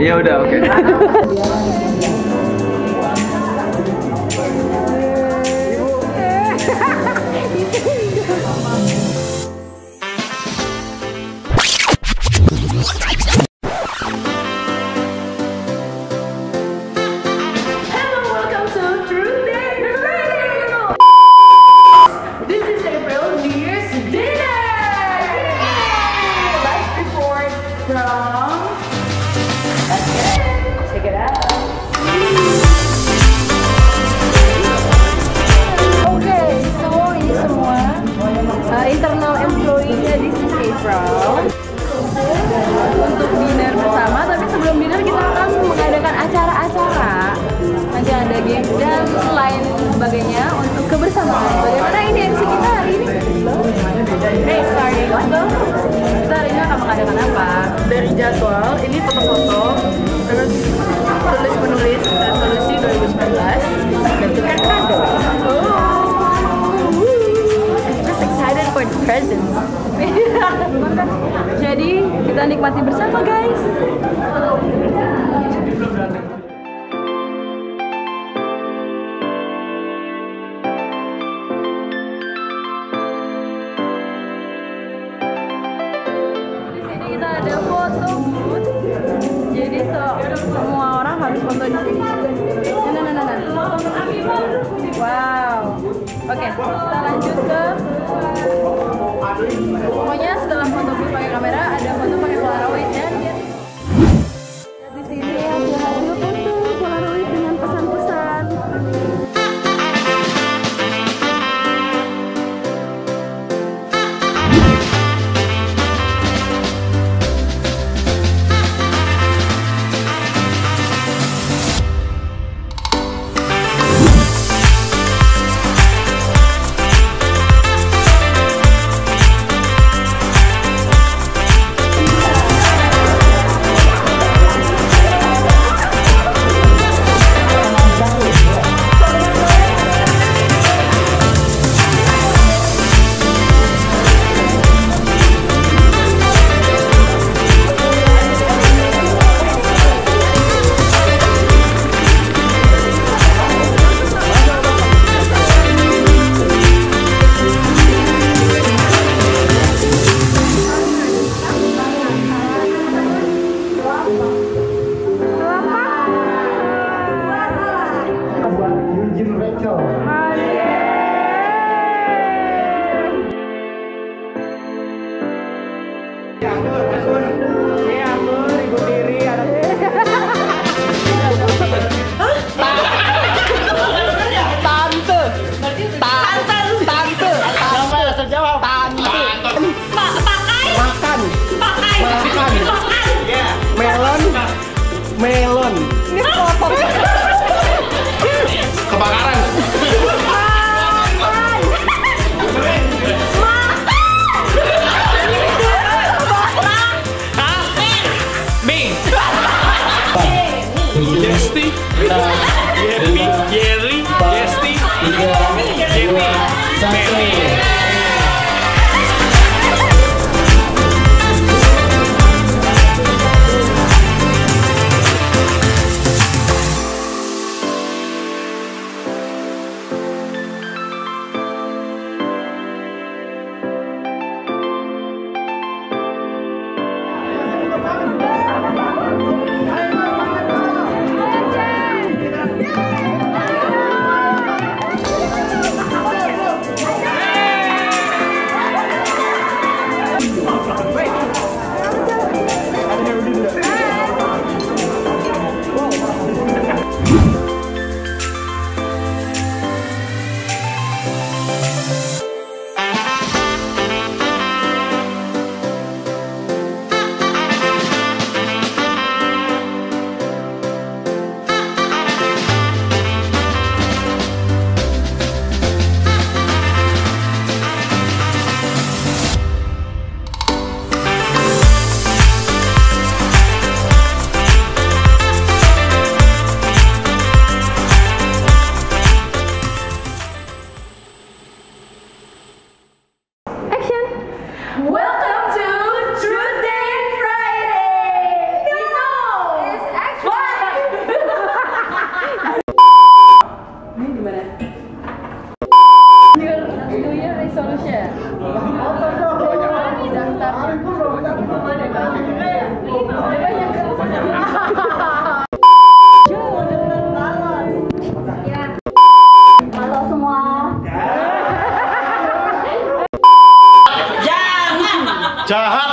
Iya udah oke. Okay. hari ini akan mengadakan apa? Dari jadwal ini foto-foto terus tulis menulis resolusi 2019 dan juga kado oh. Just excited for the presents jadi kita nikmati bersama guys So- semua orang harus foto di sini. Nah, nah, nah, nah. Wow. Oke, kita lanjut ke pokoknya 两个还说。Yesti. Yepi. Yeri. Yesti. Yeti. Memi. যাহা